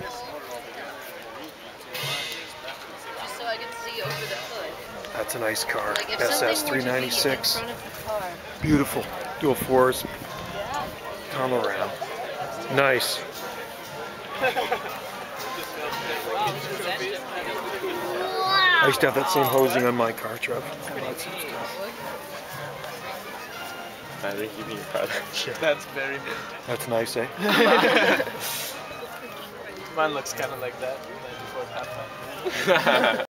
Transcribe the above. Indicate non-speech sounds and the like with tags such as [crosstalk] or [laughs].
Just so I can see over the hood. That's a nice car. Like SS something were to be in 396. front of the car. Beautiful. Dual fours. Tom around. Nice. I used to have that same hosing on my car, Trev. I think you'd be proud of That's very good. That's nice, eh? [laughs] Mine looks kind of like that. [laughs]